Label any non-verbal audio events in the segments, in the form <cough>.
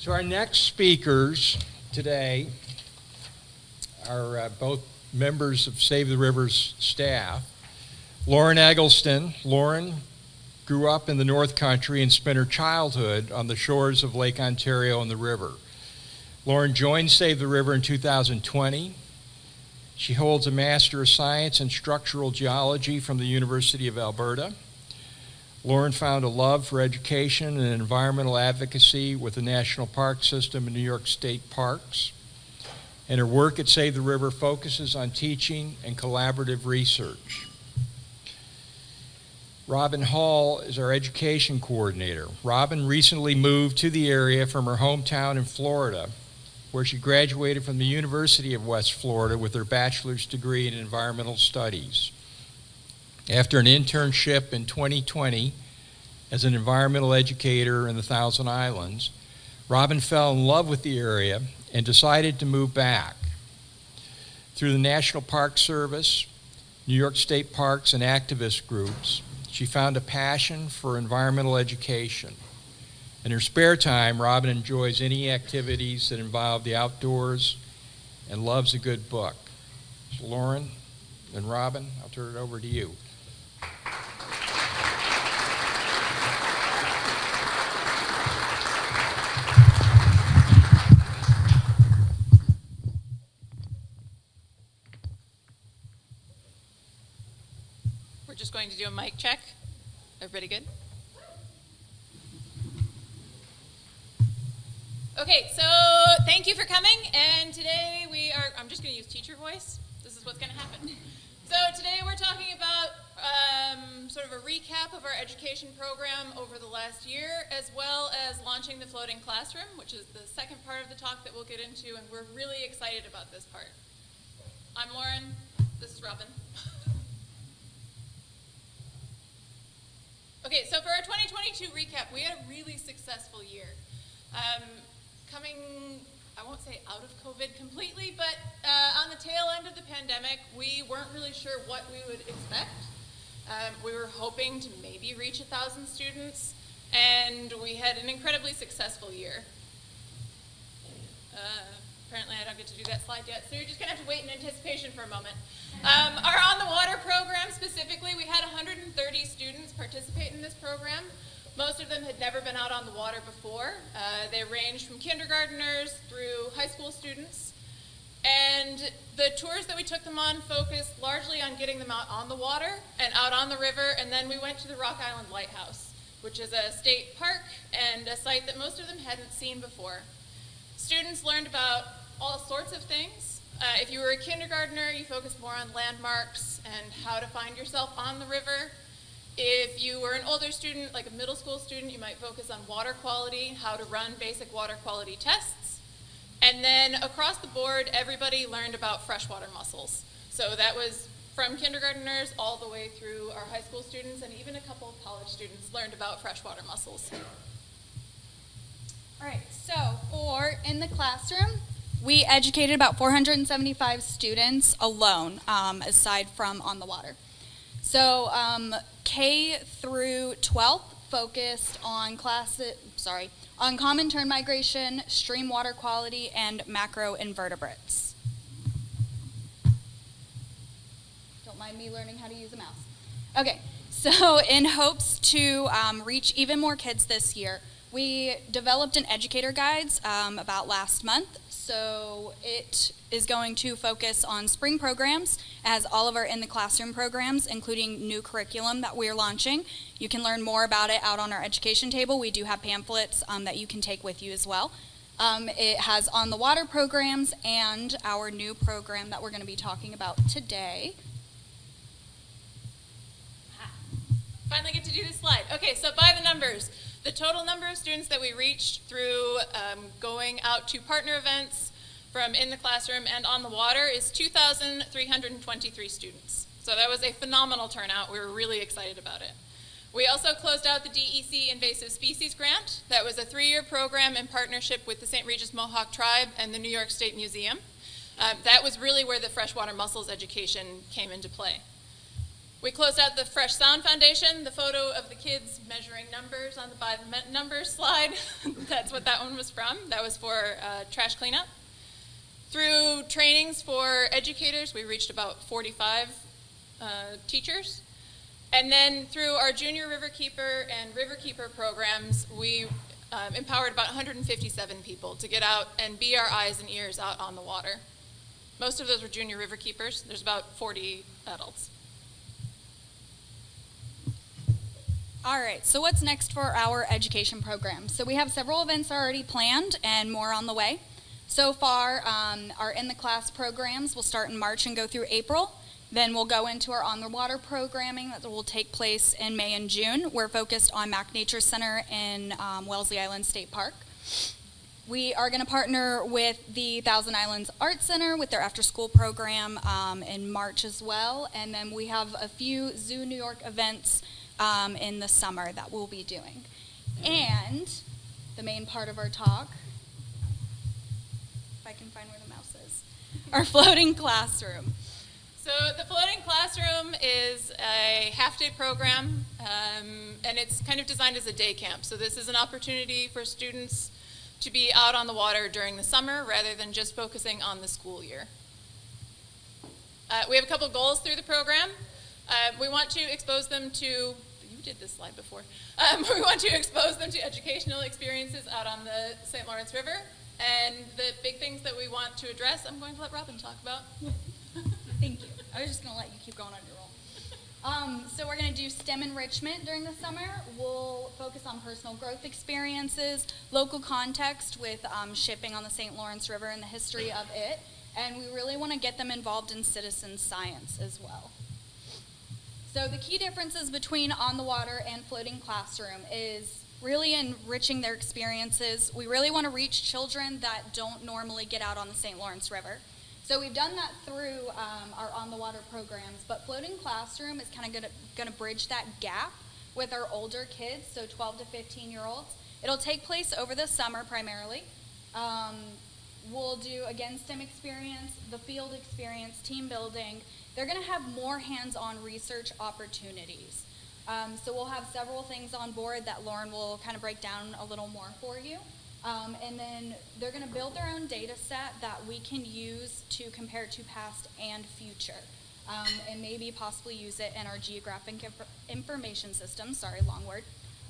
So our next speakers today are uh, both members of Save the Rivers staff. Lauren Eggleston. Lauren grew up in the North Country and spent her childhood on the shores of Lake Ontario and the river. Lauren joined Save the River in 2020. She holds a Master of Science in Structural Geology from the University of Alberta. Lauren found a love for education and environmental advocacy with the National Park System and New York State Parks. And her work at Save the River focuses on teaching and collaborative research. Robin Hall is our education coordinator. Robin recently moved to the area from her hometown in Florida, where she graduated from the University of West Florida with her bachelor's degree in environmental studies. After an internship in 2020 as an environmental educator in the Thousand Islands, Robin fell in love with the area and decided to move back. Through the National Park Service, New York State Parks, and activist groups, she found a passion for environmental education. In her spare time, Robin enjoys any activities that involve the outdoors and loves a good book. So Lauren and Robin, I'll turn it over to you. We're just going to do a mic check. Everybody good? Okay, so thank you for coming. And today we are, I'm just going to use teacher voice. This is what's going to happen. So today we're talking about um, sort of a recap of our education program over the last year, as well as launching the floating classroom, which is the second part of the talk that we'll get into, and we're really excited about this part. I'm Lauren. This is Robin. Okay, so for our 2022 recap, we had a really successful year. Um, coming, I won't say out of COVID completely, but uh, on the tail end of the pandemic, we weren't really sure what we would expect. Um, we were hoping to maybe reach a thousand students, and we had an incredibly successful year. Uh, apparently, I don't get to do that slide yet, so you're just gonna have to wait in anticipation for a moment. Um, our On the Water program specifically, we had 130 students participate in this program. Most of them had never been out on the water before. Uh, they ranged from kindergarteners through high school students. And the tours that we took them on focused largely on getting them out on the water and out on the river. And then we went to the Rock Island Lighthouse, which is a state park and a site that most of them hadn't seen before. Students learned about all sorts of things. Uh, if you were a kindergartner, you focused more on landmarks and how to find yourself on the river. If you were an older student, like a middle school student, you might focus on water quality, how to run basic water quality tests. And then across the board, everybody learned about freshwater mussels. So that was from kindergarteners all the way through our high school students, and even a couple of college students learned about freshwater mussels. All right, so for in the classroom, we educated about 475 students alone, um, aside from on the water. So um, K through 12 focused on class, sorry, on common tern migration, stream water quality, and macroinvertebrates. Don't mind me learning how to use a mouse. Okay, so in hopes to um, reach even more kids this year, we developed an educator guides um, about last month. So it is going to focus on spring programs as all of our in the classroom programs, including new curriculum that we're launching. You can learn more about it out on our education table. We do have pamphlets um, that you can take with you as well. Um, it has on the water programs and our new program that we're going to be talking about today. Finally get to do this slide. Okay, so by the numbers. The total number of students that we reached through um, going out to partner events from in the classroom and on the water is 2,323 students. So that was a phenomenal turnout. We were really excited about it. We also closed out the DEC Invasive Species Grant. That was a three-year program in partnership with the St. Regis Mohawk Tribe and the New York State Museum. Um, that was really where the freshwater mussels education came into play. We closed out the Fresh Sound Foundation. The photo of the kids measuring numbers on the by the numbers slide. <laughs> That's what that one was from. That was for uh, trash cleanup. Through trainings for educators, we reached about 45 uh, teachers. And then through our Junior Riverkeeper and Riverkeeper programs, we um, empowered about 157 people to get out and be our eyes and ears out on the water. Most of those were junior riverkeepers. There's about 40 adults. All right, so what's next for our education program? So we have several events already planned and more on the way. So far, um, our in the class programs will start in March and go through April. Then we'll go into our on the water programming that will take place in May and June. We're focused on Mac Nature Center in um, Wellesley Island State Park. We are going to partner with the Thousand Islands Art Center with their after school program um, in March as well. And then we have a few Zoo New York events um, in the summer that we'll be doing. And the main part of our talk, if I can find where the mouse is, <laughs> our floating classroom. So the floating classroom is a half-day program, um, and it's kind of designed as a day camp. So this is an opportunity for students to be out on the water during the summer rather than just focusing on the school year. Uh, we have a couple goals through the program. Uh, we want to expose them to, did this slide before, um, <laughs> we want to expose them to educational experiences out on the St. Lawrence River. And the big things that we want to address, I'm going to let Robin talk about. <laughs> Thank you. I was just going to let you keep going on your roll. Um, so we're going to do STEM enrichment during the summer. We'll focus on personal growth experiences, local context with um, shipping on the St. Lawrence River and the history of it, and we really want to get them involved in citizen science as well. So the key differences between on the water and floating classroom is really enriching their experiences. We really want to reach children that don't normally get out on the St. Lawrence River. So we've done that through um, our on the water programs, but floating classroom is kind of going to bridge that gap with our older kids, so 12 to 15 year olds. It'll take place over the summer primarily. Um, we'll do again STEM experience, the field experience, team building. They're going to have more hands-on research opportunities. Um, so we'll have several things on board that Lauren will kind of break down a little more for you. Um, and then they're going to build their own data set that we can use to compare to past and future. Um, and maybe possibly use it in our geographic inf information system. Sorry, long word.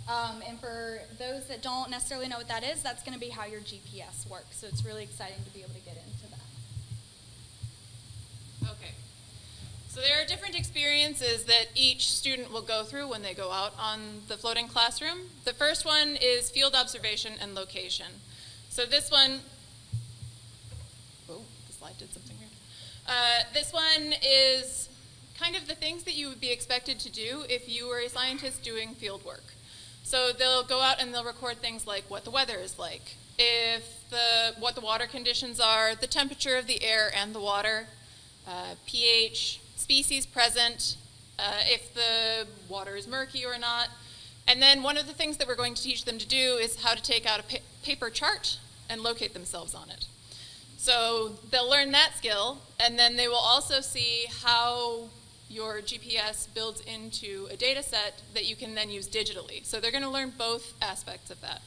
Um, and for those that don't necessarily know what that is, that's going to be how your GPS works. So it's really exciting to be able to get into that. Okay. So there are different experiences that each student will go through when they go out on the floating classroom. The first one is field observation and location. So this one, oh, the slide did something weird. Uh, this one is kind of the things that you would be expected to do if you were a scientist doing field work. So they'll go out and they'll record things like what the weather is like, if the, what the water conditions are, the temperature of the air and the water, uh, pH, species present, uh, if the water is murky or not. And then one of the things that we're going to teach them to do is how to take out a pa paper chart and locate themselves on it. So they'll learn that skill, and then they will also see how your GPS builds into a data set that you can then use digitally. So they're going to learn both aspects of that.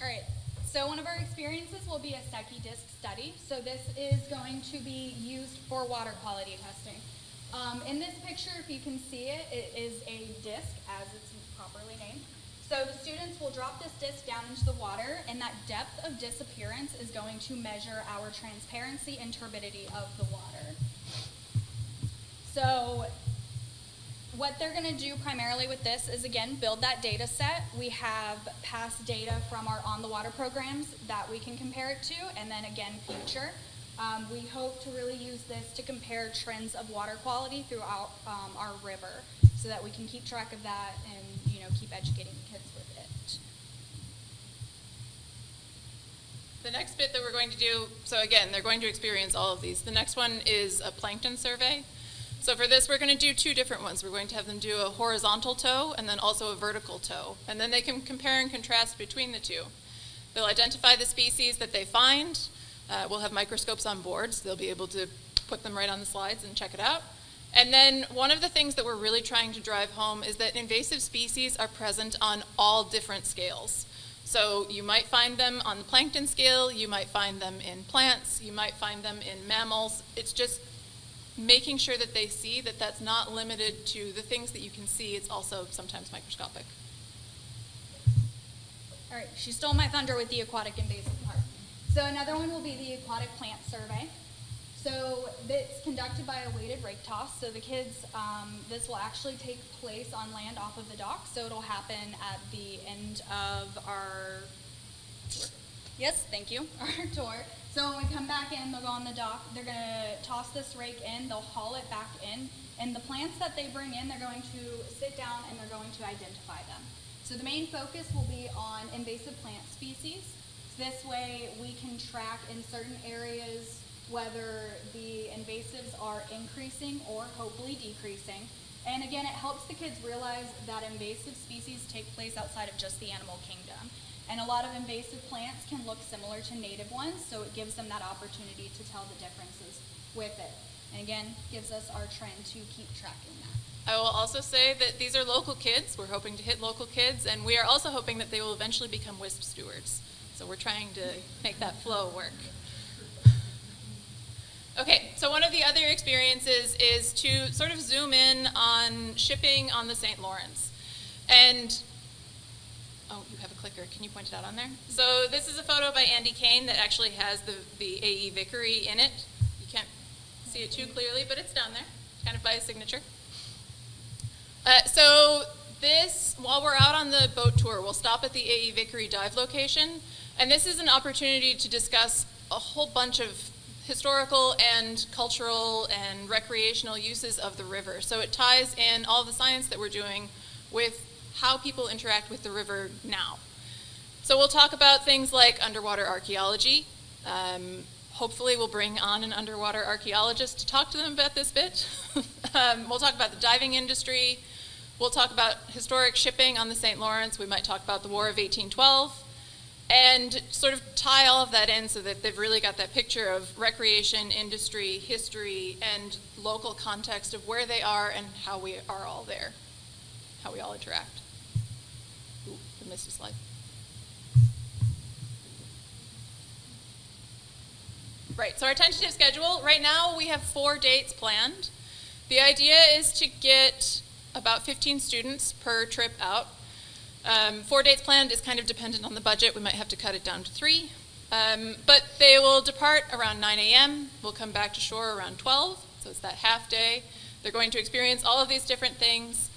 All right, so one of our experiences will be a Secchi disc study. So this is going to be used for water quality testing. Um, in this picture, if you can see it, it is a disc as it's properly named. So the students will drop this disc down into the water, and that depth of disappearance is going to measure our transparency and turbidity of the water. So what they're going to do primarily with this is again build that data set. We have past data from our on the water programs that we can compare it to, and then again future. Um, we hope to really use this to compare trends of water quality throughout um, our river, so that we can keep track of that and you know keep educating the kids with it. The next bit that we're going to do, so again, they're going to experience all of these. The next one is a plankton survey. So for this, we're going to do two different ones. We're going to have them do a horizontal tow and then also a vertical tow. And then they can compare and contrast between the two. They'll identify the species that they find. Uh, we'll have microscopes on board, so they'll be able to put them right on the slides and check it out. And then one of the things that we're really trying to drive home is that invasive species are present on all different scales. So you might find them on the plankton scale, you might find them in plants, you might find them in mammals. It's just making sure that they see that that's not limited to the things that you can see, it's also sometimes microscopic. All right, she stole my thunder with the aquatic invasive part. So another one will be the aquatic plant survey. So it's conducted by a weighted rake toss. So the kids, um, this will actually take place on land off of the dock. So it'll happen at the end of our. Yes, thank you, <laughs> our tour. So when we come back in, they'll go on the dock. They're going to toss this rake in. They'll haul it back in. And the plants that they bring in, they're going to sit down and they're going to identify them. So the main focus will be on invasive plant species. So this way we can track in certain areas whether the invasives are increasing or hopefully decreasing. And again, it helps the kids realize that invasive species take place outside of just the animal kingdom. And a lot of invasive plants can look similar to native ones, so it gives them that opportunity to tell the differences with it. And again, gives us our trend to keep tracking that. I will also say that these are local kids. We're hoping to hit local kids, and we are also hoping that they will eventually become WISP stewards. So we're trying to make that flow work. Okay, so one of the other experiences is to sort of zoom in on shipping on the St. Lawrence. And, oh, you have a clicker. Can you point it out on there? So this is a photo by Andy Kane that actually has the, the AE Vickery in it. You can't see it too clearly, but it's down there, kind of by his signature. Uh, so this, while we're out on the boat tour, we'll stop at the AE Vickery dive location. And this is an opportunity to discuss a whole bunch of historical and cultural and recreational uses of the river. So it ties in all the science that we're doing with how people interact with the river now. So we'll talk about things like underwater archaeology. Um, hopefully we'll bring on an underwater archaeologist to talk to them about this bit. <laughs> um, we'll talk about the diving industry. We'll talk about historic shipping on the St. Lawrence. We might talk about the War of 1812 and sort of tie all of that in so that they've really got that picture of recreation, industry, history, and local context of where they are and how we are all there, how we all interact. Ooh, I missed a slide. Right, so our tentative schedule, right now we have four dates planned. The idea is to get about 15 students per trip out. Um, four dates planned is kind of dependent on the budget. We might have to cut it down to three. Um, but they will depart around 9 a.m. We'll come back to shore around 12, so it's that half day. They're going to experience all of these different things.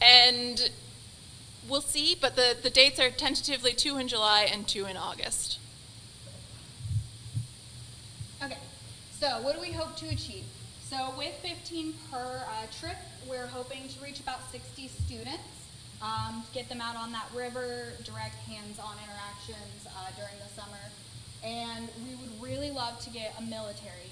And we'll see, but the, the dates are tentatively two in July and two in August. Okay, so what do we hope to achieve? So with 15 per uh, trip, we're hoping to reach about 60 students um, get them out on that river, direct hands-on interactions uh, during the summer. And we would really love to get a military.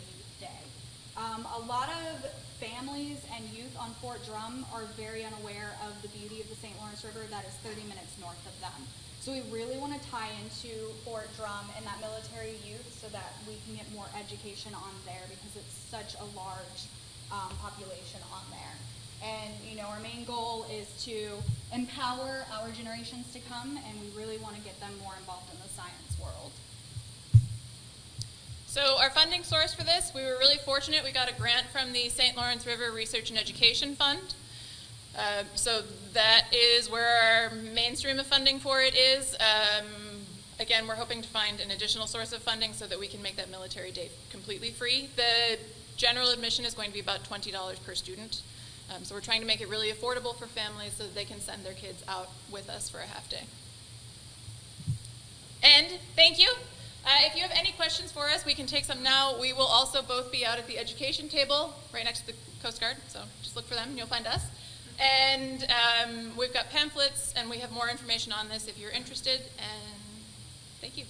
Um, a lot of families and youth on Fort Drum are very unaware of the beauty of the St. Lawrence River that is 30 minutes north of them. So we really want to tie into Fort Drum and that military youth so that we can get more education on there because it's such a large um, population on there. And you know, our main goal is to empower our generations to come, and we really want to get them more involved in the science world. So our funding source for this, we were really fortunate. We got a grant from the St. Lawrence River Research and Education Fund. Uh, so that is where our mainstream of funding for it is. Um, again, we're hoping to find an additional source of funding so that we can make that military day completely free. The general admission is going to be about $20 per student. Um, so we're trying to make it really affordable for families so that they can send their kids out with us for a half day. And thank you. Uh, if you have any questions for us, we can take some now. We will also both be out at the education table right next to the Coast Guard, so just look for them and you'll find us. And um, we've got pamphlets and we have more information on this if you're interested. And thank you.